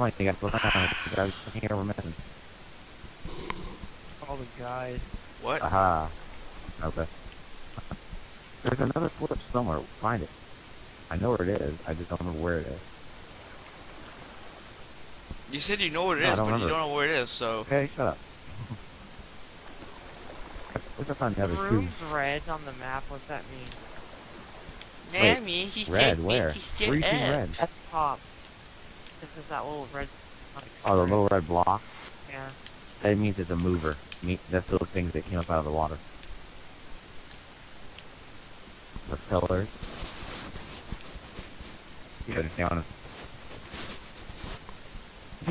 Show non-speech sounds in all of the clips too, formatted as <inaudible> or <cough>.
point. You got to look around. You guys looking here, we're missing. All the guys. What? Aha. Okay. There's another flip somewhere. Find it. I know where it is. I just don't remember where it is. You said you know what it No, is, don't but you don't know where it is, so. Hey, shut up. What's up on the other two? Red on the map. What's that mean? Wait, Mammy, he's Red, where? he's still Where you see red? At the top. This is that little red. like, Oh, the little red block. Yeah. That means it's a mover. Me- That's those things that came up out of the water. The pillars. You better stay on it.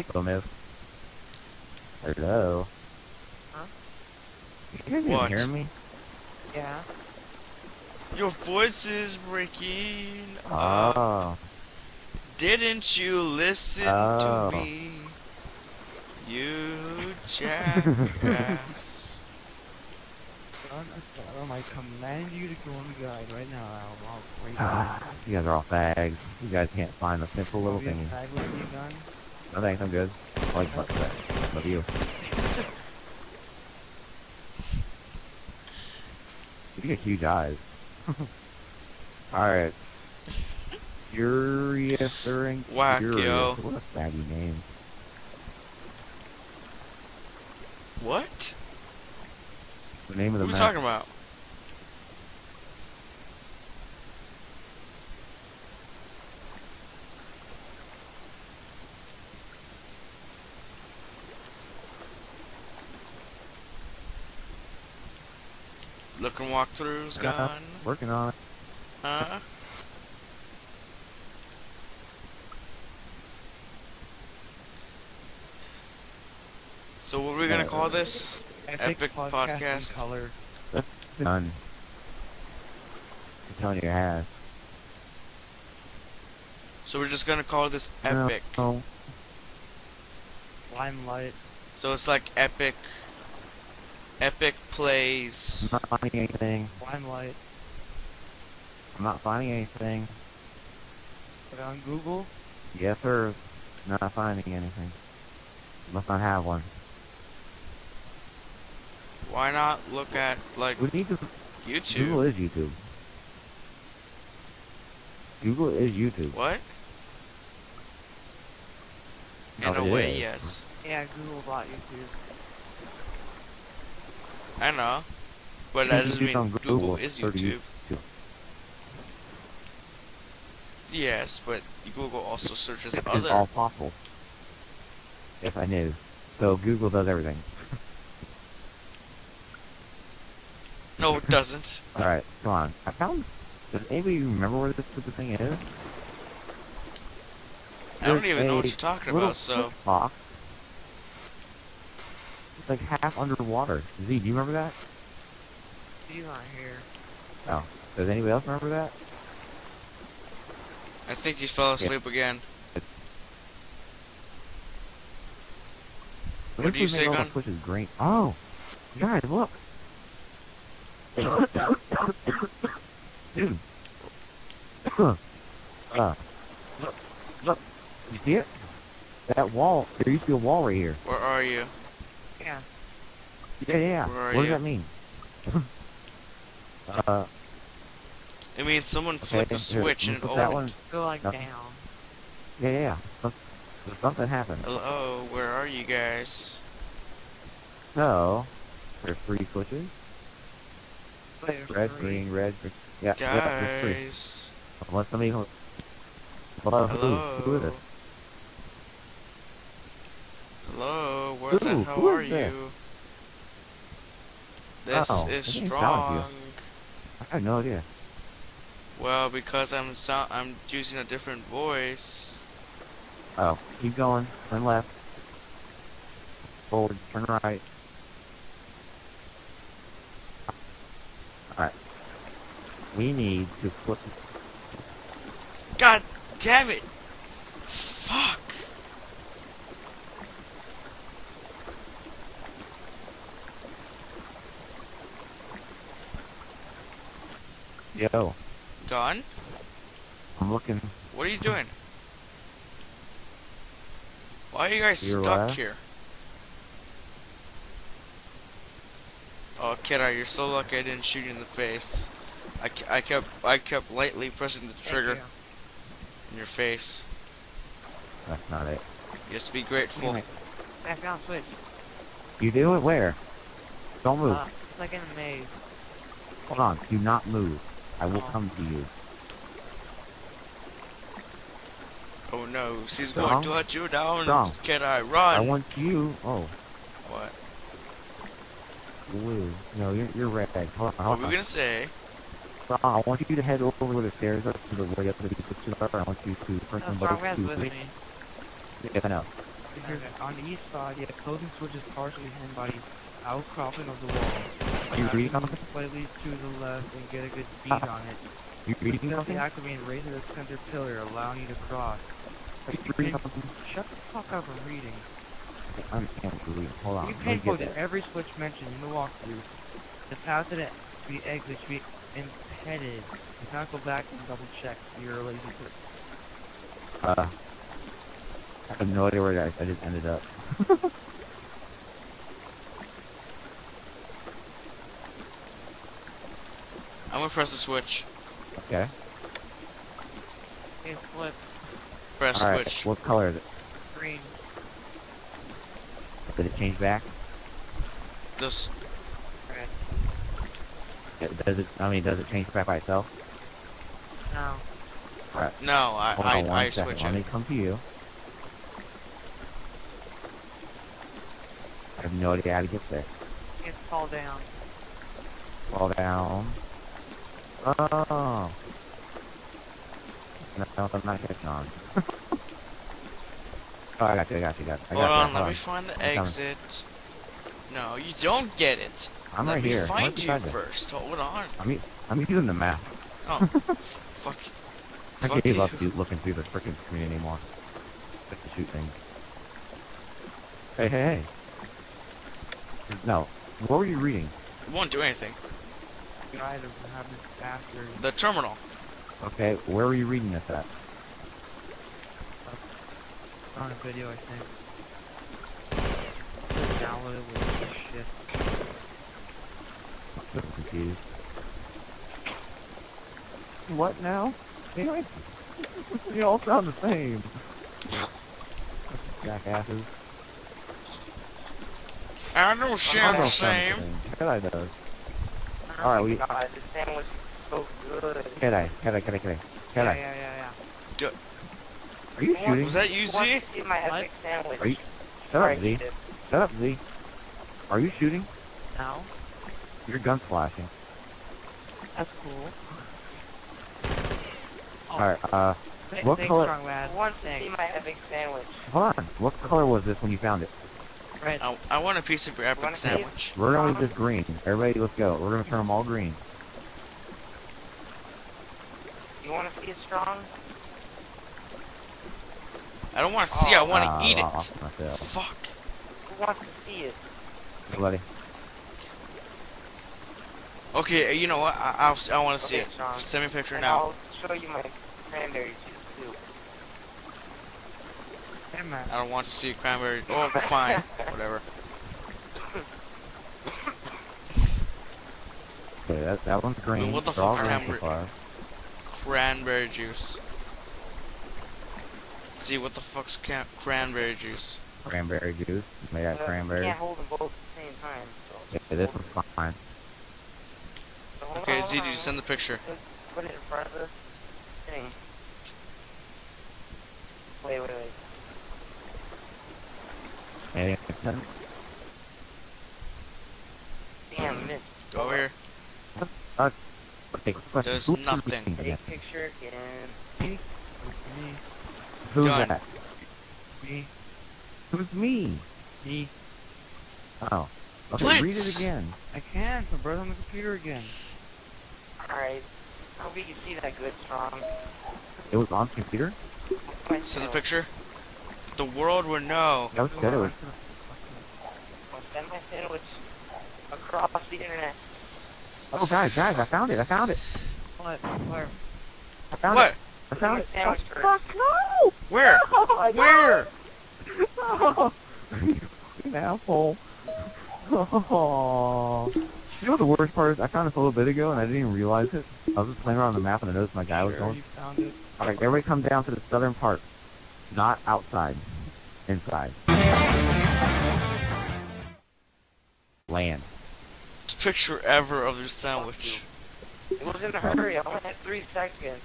Hello, miss. Hello. Huh? You guys even What? hear me? Yeah. Your voice is breaking up. Oh. Didn't you listen Oh. to me? You jackass. Son of I command you to go on the guide right now. I'll, I'll break Ah, you guys are all fags. You guys can't find the simple little you. thingy. Tag with. No thanks, I'm good. I like fuck that. Love you. <laughs> You got huge eyes. <laughs> Alright. Furious or Whack, Furious. yo. What a faggy name. What? The name of the What are we map. talking about? Looking walkthroughs Uh, gone. Working on it. Huh? So what are we gonna call this? Epic podcast. in color. Done. I'm telling you, it. So we're just gonna call this epic. No. Limelight. So it's like epic. Epic plays. I'm not finding anything. Limelight. I'm not finding anything. Put it on Google. Yes, sir. Not finding anything. Must not have one. Why not look at like We need to. Google YouTube? is YouTube. Google is YouTube. What? No, In oh, a it way, is. yes. Yeah, Google bought YouTube. I know. But that doesn't mean Google Google, is so do YouTube. Yes, but Google also searches It's other. all possible. If I knew. So Google does everything. No, it doesn't. Alright, come on. I found... Does anybody remember where this stupid thing is? I don't There's even know what you're talking about, so. box. It's like half underwater. Z, do you remember that? He's not here. Oh. Does anybody else remember that? I think he fell asleep again. What if do you we say, make all Gun? pushes green? Oh! Guys, look! Dude! uh, look, look! You see it? That wall, there used to be a wall right here. Where are you? Yeah. Yeah, yeah, yeah. Where are what you? does that mean? <laughs> uh, I mean, someone okay, flipped a here, switch and it put that opened. one. Go like Nothing. down. Yeah, yeah, yeah. Something happened. Hello, where are you guys? So, there's three switches. Red, green, red, green. Yeah, yeah. Guys. Let somebody. Hello, who, who is Hello. it? Hello, where the hell are you? This Oh, is it didn't sound like strong. I have no idea. Well, because I'm so I'm using a different voice. Oh, keep going. Turn left. Forward. Turn right. Alright. We need to flip. God damn it! Fuck! Yo, Gone? I'm looking. What are you doing? Why are you guys You're stuck here? Oh, Kiddo, you're so lucky I didn't shoot you in the face. I, I kept I kept lightly pressing the trigger Thank in your face. That's not it. You just be grateful. you. I switch. You do it where? Don't move. Uh, it's like in a maze. Hold on. Do not move. I will Oh. come to you. Oh no, she's Strong? going to hunt you down. Can I run. I want you. Oh, what? blue. No, you're, you're red. Hold on. What Hold were we gonna say? Strong, I want you to head over where the stairs are to the way up to the switches are. I want you to press No, them strong both red's to with me. Yes, I know. Because on the east side, the clothing switch is partially hidden by outcropping of the wall. You Uh, reading something? Slightly to the left and get a good beat Ah. on it. You reading something? activate and raise the center pillar, allowing you to cross. Are you reading something? Shut the fuck up, I'm reading. I understand what you're reading. Hold on. You Let me get pinpointed every switch mentioned in the walkthrough. The path to the, to the exit should be impeded. You cannot go back and double check. You're a lazy person. Uh, I have no idea where I, I just ended up. <laughs> I'm gonna press the switch. Okay. Okay, flip. Press All right. switch. What color is it? Green. Did it change back? This. Red. It- Does it? I mean, does it change back by itself? No. No, I Hold I, on one I second. switch Let me come to you. I have no idea how to get there. It's fall down. Fall down. Oh. No, I'm not catching on. <laughs> oh, I got you, I got you, I got you. I got Hold you, on, let me find the I'm coming. exit. No, you don't get it. I'm let right me here. I'm find right you beside you. first. Hold on. I'm, u- I'm using the map. Oh, f- <laughs> fuck. I Fuck gave you. up do- looking through the freaking screen anymore. Just to shoot things. Hey, hey, hey. No. What were you reading? It won't do anything. You either have this after The terminal. Okay, where were you reading this at? on a video, I think. Just download it with this shit. I'm so confused. What now? Damn it. you all sound the same. Jackasses. I don't share All the sound same. Jedi does. Alright, we- God, this sandwich is so good. Jedi, Jedi, Jedi, Jedi. Yeah, Jedi. yeah, yeah, yeah. Are you shooting? Was that you, Who Z? my What? epic sandwich? Are you- Shut up, Z. Shut up, Z. Are you shooting? No? Your gun's flashing. That's cool. Oh, Alright, uh, th- what thanks, color- Strong Lad. Who wants to see my epic sandwich? hold on. What color was this when you found it? Red. I, I want a piece of your epic Wanna see sandwich. We're gonna leave this green. Everybody, let's go. We're gonna turn them all green. You want to see it strong? I don't want to see. I want to Ah, eat it. I'll myself. Fuck. Who wants to see it? Nobody. Okay, you know what? I, I'll, s- I want to see Okay, it. Sean. Send me a picture now. I'll show you my cranberry juice too. Hey, man. I don't want to see cranberry. Oh, fine. <laughs> Whatever. Okay, that, that one's green. what the They're fuck's cranberry- far. Cranberry juice. See what the fuck's ca- cranberry juice? Cranberry juice. Made out of Uh, cranberry. You can't hold them both at the same time. So Okay, this one's fine. So hold Okay, on, Z, did you send the picture? Put it in front of the thing. Wait, wait, wait. Hey, Damn, missed. Go over here. okay. There's nothing. reading again? Take picture again. Me? Me? Who's Done. that? Me? Who's me? Me? Oh. Okay, read Blitz! it again. I can't. My brother's on the computer again. Alright. I hope you can see that good strong. It was on computer? My Send the picture. The world will know. That was good. It was. Send my sandwich across the internet. Oh, guys, guys, I found it. I found it. What? Where? I found What? it. I found it. oh, fuck, no! Where? <laughs> Oh, Where? God. No! you asshole. <laughs> Oh. You know what the worst part is? I found this a little bit ago and I didn't even realize it. I was just playing around on the map and I noticed my guy was Sure, going. you found it. Alright, everybody come down to the southern part. Not outside. Inside. Land. Best picture ever of their sandwich. It was in a hurry. I only had three seconds.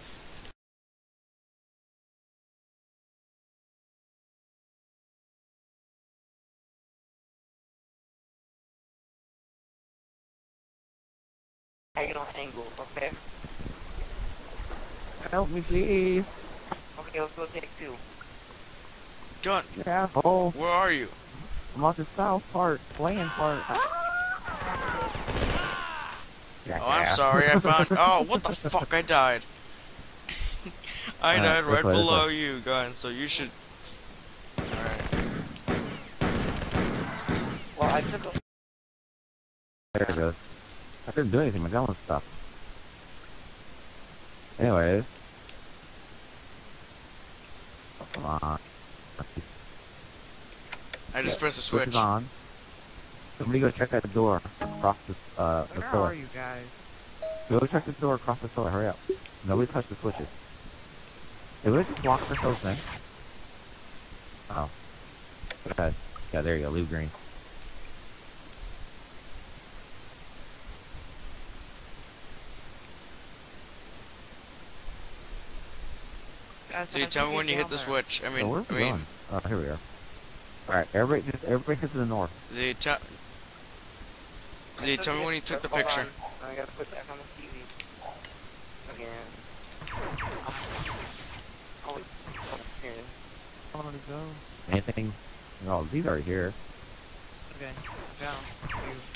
Diagonal angle, okay? Help me, please. Okay, let's go take two. Gun, You asshole. where are you? I'm on the south part. playing part. Oh, I'm sorry, I found. <laughs> Oh, what the fuck? I died. <laughs> I Alright, died this right way, below you, gun. So you should. Alright. Well, I took a There it goes. I couldn't do anything. My gun was stuck. Anyways. Come on. I just pressed the Switch switch. is on. Somebody go check that door across the, uh, the Where solar. are you guys? Go check the door across the solar. Hurry up. Nobody touch the switches. Did we just lock this whole thing? Oh. Go ahead. Yeah, there you go. Leave green. So you tell me when you hit the switch. I mean, where's I mean, going? Oh, uh, here we are. Alright, everybody just, everybody head to the north. the tell. I Z, took tell me when you took the picture. I gotta put that on the TV. Again. Oh, here it is. I want to go. Anything? Oh, these are here. Okay, down.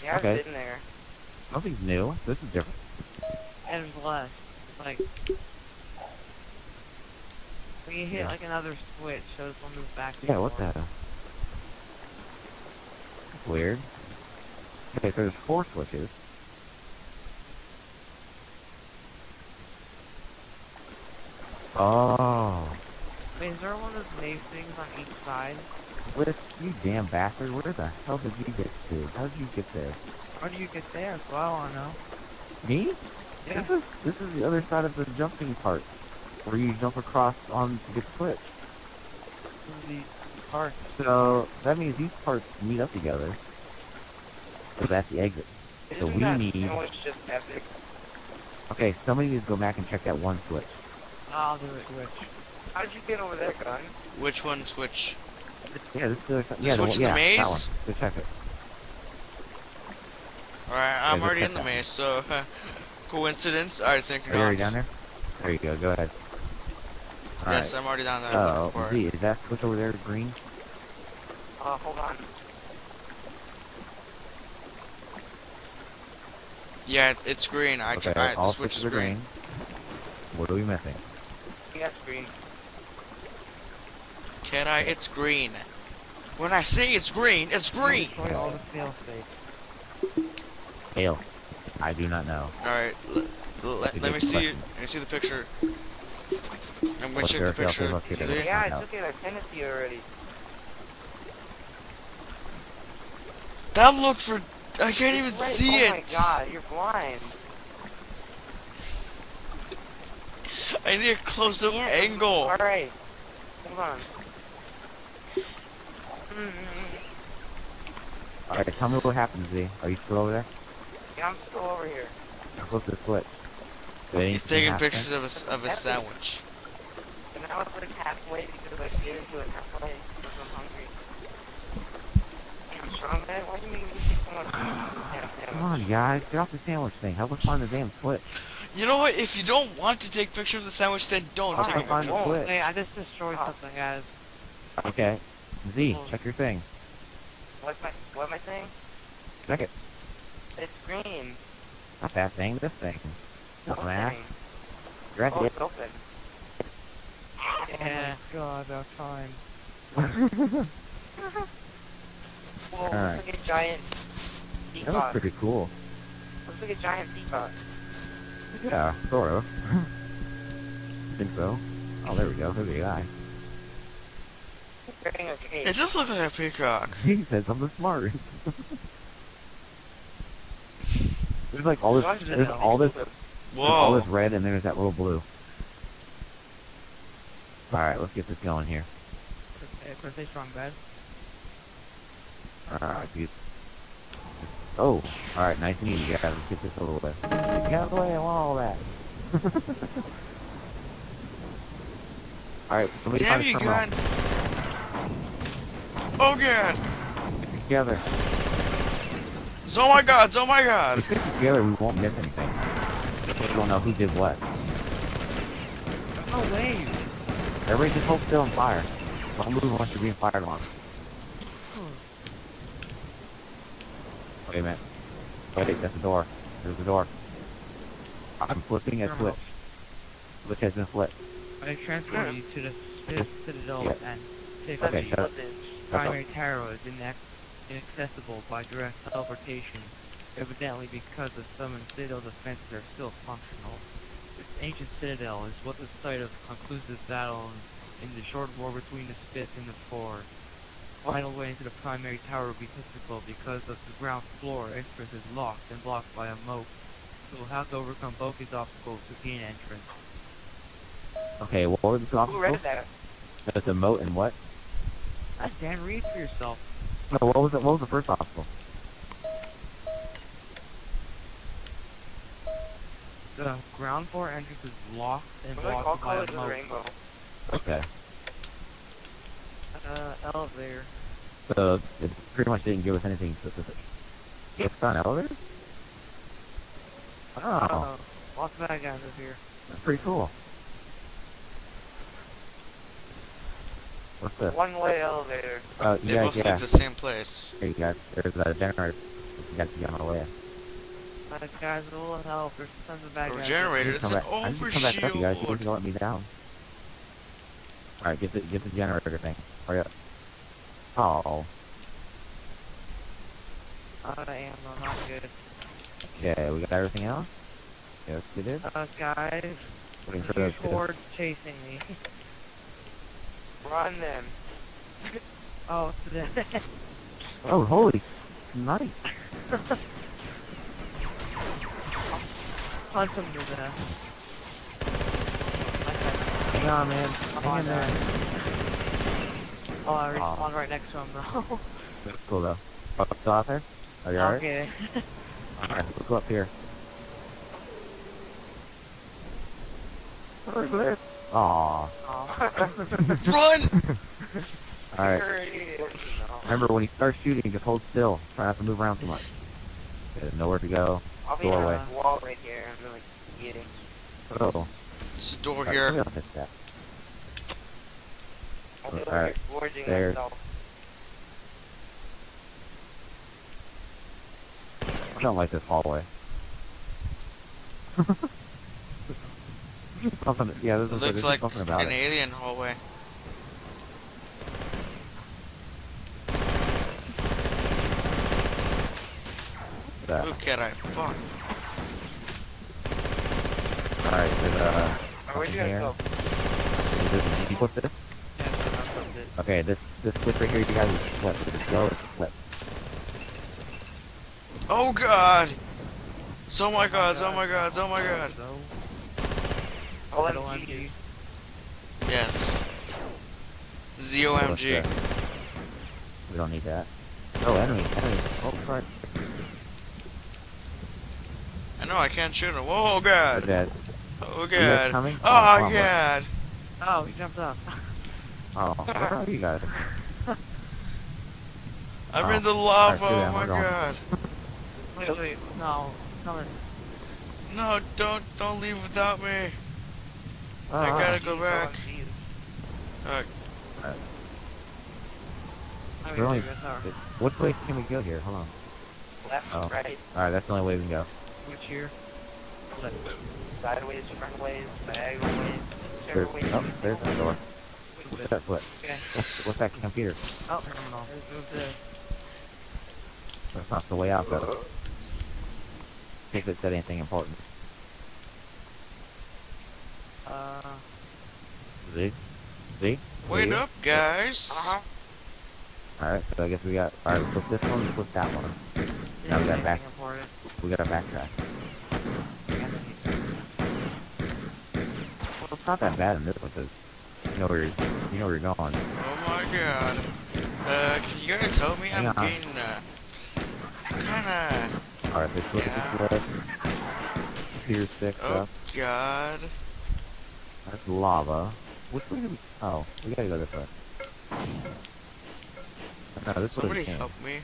Yeah, I'm Okay. sitting there. Nothing's new. This is different. And there's less. Like. When you hit Yeah. like another switch, so this one moves back. Yeah, what the? That's weird. Okay, so there's four switches. Oh. Wait, is there one of those maze things on each side? What, you damn bastard, where the hell did you get to? How did you get there? How do you get there? What I to know. Me? Yeah. This is, this is the other side of the jumping part. Where you jump across on to get switch. This is the park. So, that means these parts meet up together. So that's the exit. So Isn't we that need- just epic? Okay, somebody needs to go back and check that one switch. I'll do it, switch. How did you get over there, gun? Which one switch? Yeah, this is the other side. The Yeah, switch one, in the yeah, maze? That one. Go check it. Alright, I'm go already in the that. maze, so <laughs> coincidence? I think Are you already not. down there? There you go, go ahead. Yes, Alright. I'm already down there Oh, looking for Z, it. is that switch over there green? Uh, hold on. Yeah, it, it's green. I, okay, I the all switch switches is are green. green. What are we missing? Yes, green. Can I? It's green. When I say it's green, it's green. Destroy all the fail states. Hail. I do not know. Alright, l- l- let, let me see. question. Let me see the picture. I'm gonna What's check there? the Fail, picture. Yeah, I find out. took it. I sent it to you already. That looked for. I can't even Right. see oh it. Oh my god, you're blind. I need a close-up Yeah. angle. Alright. Hold on. Mm, Alright, tell me what happened, Z. Are you still over there? yeah, I'm still over here. Flip the switch. Did He's taking happen? pictures of a, s- of a That's it. sandwich. And now like halfway because I did do it halfway because I'm hungry. <sighs> Damn, strong man, why you make me take so much? Damn, damn. Come on, guys. Get off the sandwich thing. Help us find the damn switch. You know what? If you don't want to take picture of the sandwich, then don't Alright, take a I'll find picture. the switch. Wait, I just destroyed Oh. something, guys. Okay. Z, Oh. check your thing. What's my, what am I saying? Check it. It's green. Not that thing, this thing. What Dumbass. thing? You're at Oh, the it's open. Oh yeah. God, our time. Whoa, Alright. looks like a giant That looks pretty cool. Looks like a giant teapot. Yeah, sort of. I <laughs> think so. Oh, there we go. There's the guy. Wearing. It just looks like a peacock. <laughs> He said something smart. <laughs> there's like all this, there's all this, there's all this red, and there's that little blue. All right, let's get this going here. Chris, stay strong, bad. All ah, right, dude. Oh, all right, nice and easy, guys. Let's get this over with. Get out of the way, I want all that. <laughs> all right, somebody Damn find a you, gun. Oh god. Together, Oh my god. Oh my god. if we together, we won't miss anything. We don't know who did what. No way. Everybody just hold still and fire. Don't move unless you're being fired on. Hmm. Wait a minute. Wait, that's the door. There's the door. I'm flipping a switch. Switch has been flipped. I transport you to the S'pht Citadel Yeah. and take Okay, the shut up. primary tower is inac- inaccessible by direct teleportation, evidently because the summoned Citadel defenses are still functional. This ancient Citadel is what the site of conclusive battle in the short war between the S'pht and the Pfhor. Final way into the primary tower will be difficult because of the ground floor entrance is locked and blocked by a moat. You will have to overcome both these obstacles to gain entrance. Okay, what were the two Who read obstacles? that? That's a moat and what? Ah, Dan, read for yourself. No, what was it? What was the first obstacle? The ground floor entrance is locked and What do they call blocked by colors a of the rainbow? Okay. Uh, elevator. So it pretty much didn't give us anything specific. It's found elevators? Oh, Uh, lots of bad guys up here. that's pretty cool. What's this? One-way elevator. Uh, They yeah, both yeah. lead to the same place. Here you guys, there's a generator. You got to get on the way. Uh, guys, a little help. There's tons of bad guys. generator. I It's need an to I need to overshield. come back up, you guys. You guys don't let me down. Alright, get the, get the generator thing. Hurry up. Oh, Uh, ammo, not good. okay, we got everything else? Yes, we did. Uh, guys, Waiting for there's the, huge hordes chasing me. <laughs> Run them. <laughs> oh, today. <laughs> Oh, holy, nice. Punch them to death. Hang on, man. Come Hang on, in there. man. Oh, I Aw. respawned right next to him, though. That's cool, though. Oh, still out there? Are you alright? okay. Alright, let's go up here. Where's this? Aw. Aw. <laughs> Run! Alright. Remember, when he starts shooting, just hold still. Try not to move around too much. There's nowhere to go. I'll be on Doorway. the wall right here. I'm like eating. Oh. There's a door Alright, here. we don't fix that. I'll be Alright, like gorging there. myself. I don't like this hallway. <laughs> yeah, this It is, looks there's like about an it. alien hallway. That. Move, cat eye. Fuck. Alright, there's uh, Alright, where'd you guys go? is this, did you flip this? Yeah, so I flipped it. Okay, this, this switch right here, you guys is flip. If it's low, it's flip. Oh god! Oh my god, oh my god, oh my god. So, OMG. Yes. ZOMG. We don't need that. Oh, enemy, enemy. Oh, crap. I know, I can't shoot him. Oh They're god. dead. Oh god. Oh, come Oh god. Oh, he jumped up. Oh, where are you guys? <laughs> I'm Oh. in the lava. Alright, Oh my god. Wait, wait, no, coming. No, don't don't leave without me. Oh, I gotta go back. OMG. Uh, I We're only- mean, Which way can we go here? Hold on. Left, Oh. right, Alright, that's the only way we can go. Which here? sideways, front ways, diagonal ways, There's, whichever way oh, you there's the door. Wait, What's that flip? Okay. What's, <laughs> what's that computer? Oh, terminal. Let's move this. That's not the way out, though. See if it said anything important. Uh, Z? Z? Wait Yeah. up, guys. Uh-huh. Alright, so I guess we got, alright, flip this one, flip that one. Now we got back, Important. We gotta backtrack. Well, it's not that bad in this one, because you know where you're, you know where you're going. Oh my god. Uh, can you guys help me? I'm on. getting, uh, kinda, Alright, this flip, Yeah. this flip. Here's six oh stuff. god. That's lava. Which way do we, oh, we gotta go this way. No, this way Somebody help me.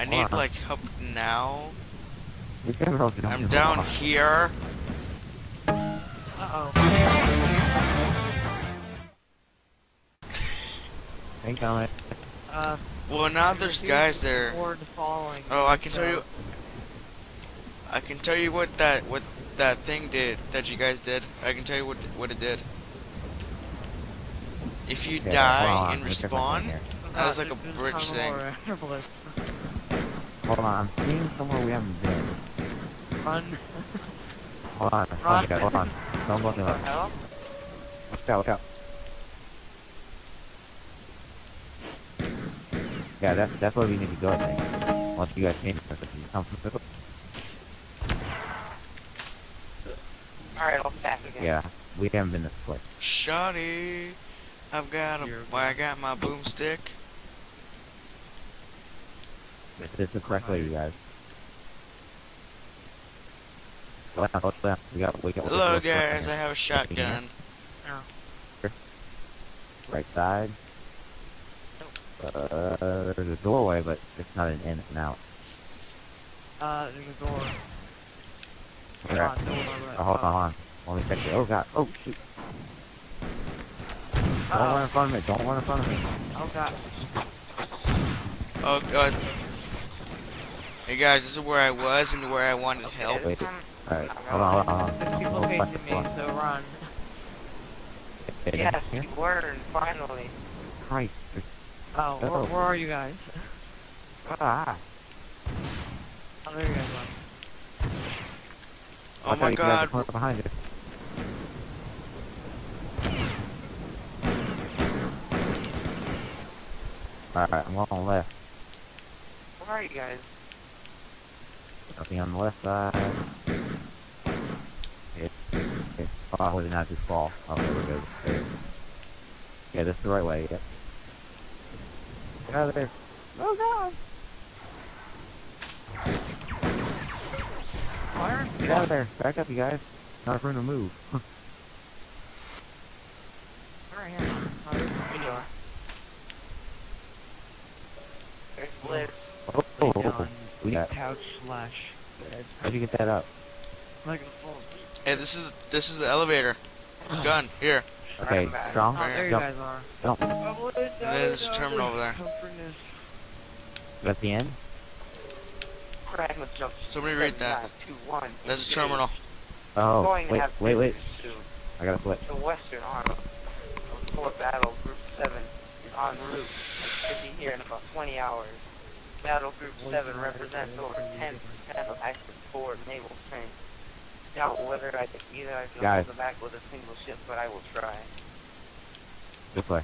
I need, Hold on. like, help now. We can roll down I'm down block. here. Uh-oh. <laughs> Ain't coming. Uh, Well, now there's guys there. Ward following. Oh, I can tell you. I can tell you what that what that thing did that you guys did. I can tell you what what it did. If you Okay, die and let me check my thing respawn, that was Uh, like a bridge thing. More Airblitz. Hold on, I'm seeing somewhere we haven't been. Run. Hold on, hold on, guys, hold on. Don't look it The up. Watch out, watch out. Yeah, that's that's where we need to go, I think. Once you guys came here, so you come from the Alright, I'll back again. Yeah, we haven't been this way. Shoddy, I've got a. Here. Well, I got my boomstick. This is the correct way, you guys. Go down, go down. We got, we got. Hello, we got- guys. I have a shotgun. Right side. Uh, there's a doorway, but it's not an in and out. Uh, there's a door. Okay. Come on, door, right. Oh, hold on, hold on. Let me check it. Oh god. Oh shoot. Don't Uh-oh. run in front of me. Don't run in front of me. Oh god. Oh god. Hey guys, this is where I was and where I wanted help. Wait. Um, Alright. Hold on, hold on, hold on. There's people Hold on, facing me, so run. Yes, here. you learned, finally. Christ. Oh, where, Oh. where are you guys? Ah. Oh, there you guys are. Oh Watch out, my you guys god. behind you. Alright, I'm going left. Where are you guys? Nothing on the left side. It, it, oh, I would not just fall. Oh, there we go. There. Yeah, this is the right way. Yep. Get out of there. Oh god! Fire? Get out of there. Back up, you guys. Not room to move. <laughs> Alright, hang on. Oh, there's a video. There's Blitz. Oh, oh, Lay oh, down, we got. couch slash bed. How'd you get that up? Like a phone. Hey, this is this is the elevator. Gun here. Okay, Right strong. Oh, there you Jump. guys are. Jump. Oh, And then there's a terminal over there. Comfortness. At the end? Pragma jump. Somebody read that. 7921. That's a terminal. Oh, Going to wait, wait, wait. visitors soon. I gotta flip. The Western Army of Pfhor Battle Group 7 is en route and should be here in about 20 hours. Battle Group 7 represents over 10% of active forward naval strength. Doubt whether I can either I can Guys. hold the back with a single ship, but I will try. This way.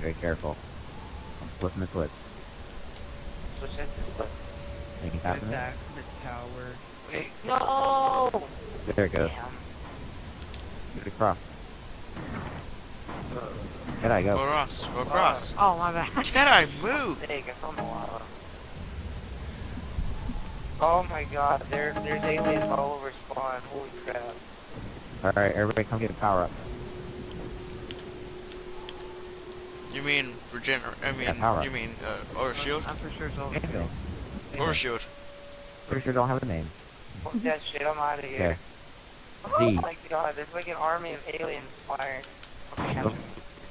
Very careful. I'm flipping the clip. Switch into but Anything happening? Attack the tower. wait, no! There it goes. Damn. Get across. Can I Go go? across. Go across. Oh, my bad. Can I move? Mistake, I found the lava. Oh my god, there, there's aliens all over spawn. Holy crap. Alright, everybody come get a power up. You mean regenerate? I mean, power. you mean uh, overshield? I'm pretty sure it's over. Anything. Overshield. Pretty sure don't have a name. Fuck that shit, I'm out of Okay. here. Oh Z. my god, there's like an army of aliens firing.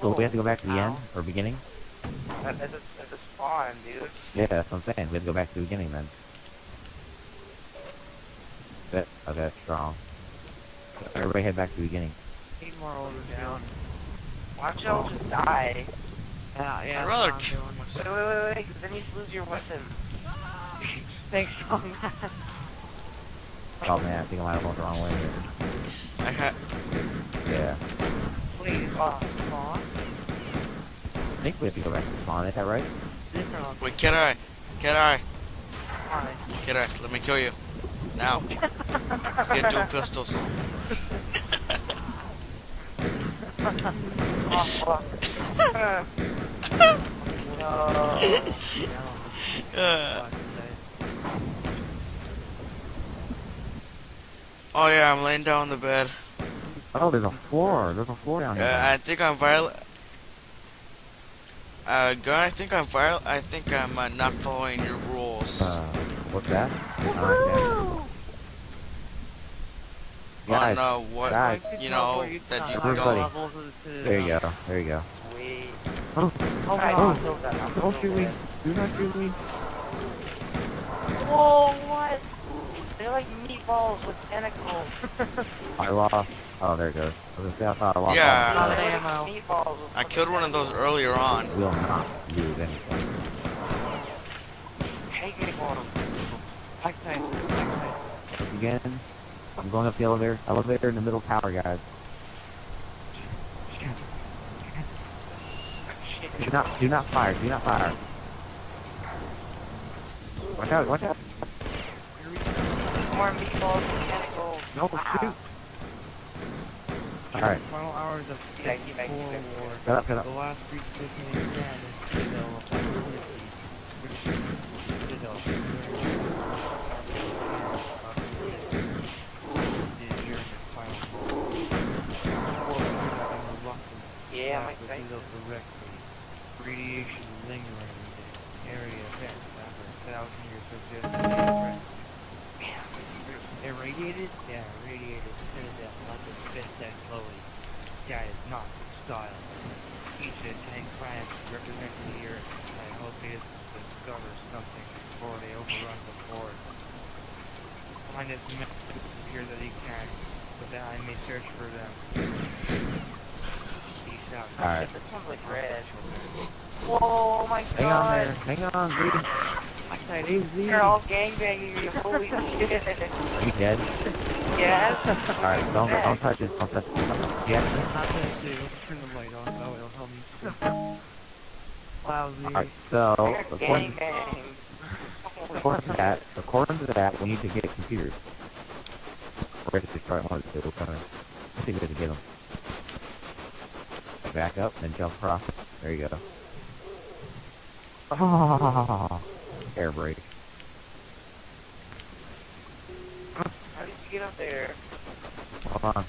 Okay, So, so we have to go back to the end, or beginning? that, that's, a, that's a spawn, dude. Yeah, that's what I'm saying. We have to go back to the beginning then. That, okay, that's strong. Everybody head back to the beginning. Need more overshield. Down. Why don't y'all just die? Yeah, yeah. I'd rather kill what I'm doing. Wait, wait, wait, wait, 'cause then you lose your weapon. <laughs> Thanks, Sean. Oh man, I think I might have went the wrong way here. I had. Yeah. Please, uh, spawn. I think we have to go back to spawn, is that right? Different on Wait, can I? Can I? Hi. Can I? Let me kill you. Now. Get dual pistols. Fuck. <laughs> no. Oh yeah, I'm laying down on the bed. Oh, there's a floor. There's a floor down here. Uh, I think I'm viol. Uh, gun. I think I'm viol. I think I'm uh, not following your rules. Uh, what's that? Alright, Guys, on uh, what guys. you know that you Everybody. don't. There you go. There you go. Wait. Oh, Oh, I oh. killed that. I'm don't shoot me. Do not shoot me. Whoa, what? They're like meatballs with tentacles. <laughs> I lost. Oh, there it goes. I was gonna say, I I lost. Yeah. all Not the- They're ammo. like meatballs with I killed one of those earlier on. Will not lose anything. Take me for them. Back time. Back time. Again, I'm going up the elevator. Elevator in the middle tower, guys. Do not, do not fire. Do not fire. Watch out! Watch out! More meatballs with tentacles. No, Ah. shoot! All right. Final hours of Keep back, keep back, keep Cold. War. Shut up! Shut up! The last Greek city stand is Citadel of which Citadel of the German final goal. Before conducting a rocket Yeah, I'm attack with excited. Citadel directly, radiation lingering in the area affected after a thousand years of just Irradiated? Yeah, irradiated Citadel, not the spit that Chloe. That is not the style. Each of the tank planets representing the Earth. I hope they discover something before they overrun the board. Find as many here that he can, so that I may search for them. Peace out. All right. This one's like red. Whoa, oh my god! Hang on there. Hang on, dude. I say They're all gangbanging me. Holy <laughs> shit. Are you dead? Yes. All right. Don't don't touch it. Don't touch it. Yeah. not gonna do. Turn the light on. That way it'll help me. Lousy. All right. So according, Gangbang. according to that, according to that, we need to get computers. Or to destroy one of the two. Kind of. I think we have to get them. Back up, then jump across. There you go. Oh, air brake. How did you get up there? Hold on.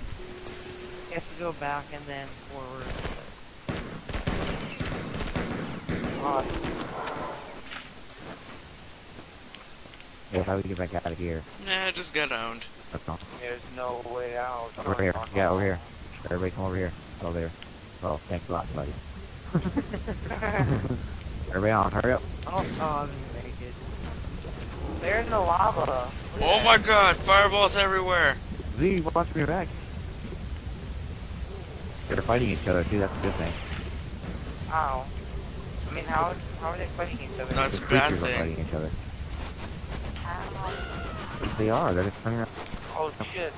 You have to go back and then forward. Oh, Yeah, how do we get back out of here? Nah, just got owned. That's all. there's no way out. Over here. Yeah, over here. Everybody come over here. Over there. Oh, thanks a lot, buddy. <laughs> <laughs> Everybody on, hurry up. Oh, oh, I didn't make it. There's no lava. Look oh at Oh my god, fireballs everywhere. Z, watch me back. They're fighting each other too, that's a good thing. Ow. I mean, how how are they fighting each other? That's the a bad creatures are thing. fighting each other. Ow. They are, they're just running around. Oh shit.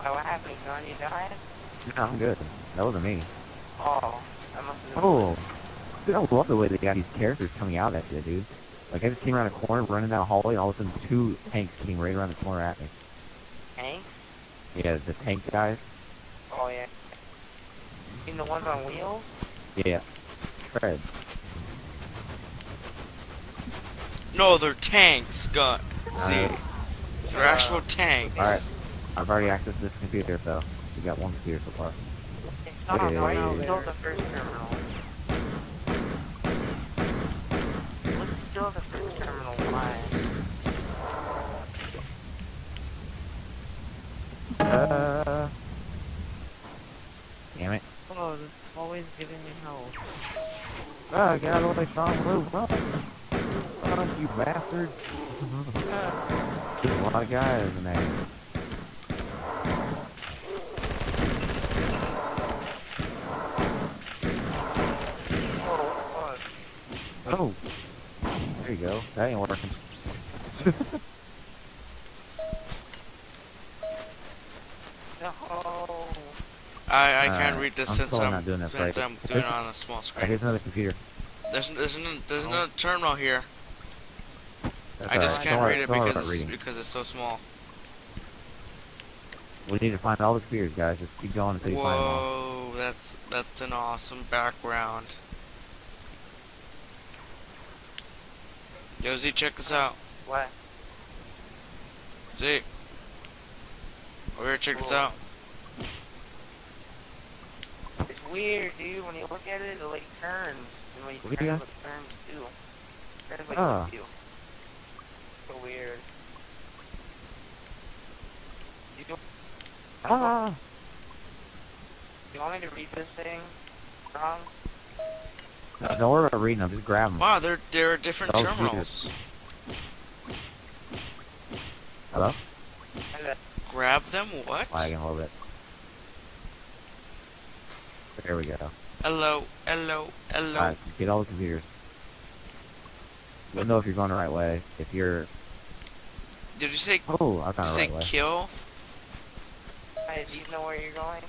Why, what happened, John? You died? No, I'm good. That wasn't me. Oh, that must have been. Oh. Dude, I love the way they got these characters coming out at you, dude. Like, I just came around a corner, running down a hallway, and all of a sudden two tanks came right around the corner at me. Tanks? Yeah, the tank guys. Oh yeah. You mean the ones on wheels? Yeah. Tread. No, they're tanks. Gun. See, Alright. they're actual tanks. Alright. I've already accessed this computer, so we got one computer so far. It's not Okay. right. You killed the first terminal. Let's kill the first terminal. Why? Uh. Damn it. Oh, this is always giving me hell. Ah, get out of the way, Sean. Move. Run. Run, you bastard. <laughs> There's a lot of guys in there. Oh, fuck. Oh! There you go. That ain't working. No. I I can't read this I'm since I'm not doing this since right. I'm doing it on a small Alright, screen. here's another computer. There's there's an, there's Oh. another terminal here. That's I just alright. can't Don't read it because it's, reading. because it's so small. We need to find all the computers, guys. Just keep going until you find them all. Whoa, that's that's an awesome background. Yo, Z, check this out. What? Z. Over here, check this out. It's weird, dude. When you look at it, it like turns, and when you turn you it, it turns too. Turns like Ah. you. So weird. You don't. Ah! You want me to read this thing? Wrong? No, don't worry about reading. Just grab them. Wow, there there are different That was weird. terminals. Hello? Grab them? What? Lagging a little bit. There we go. Hello, hello, hello. Alright, get all the computers. You'll know if you're going the right way. If you're... Did you say Oh, I did you found the say right way. kill? Hey, do you know where you're going?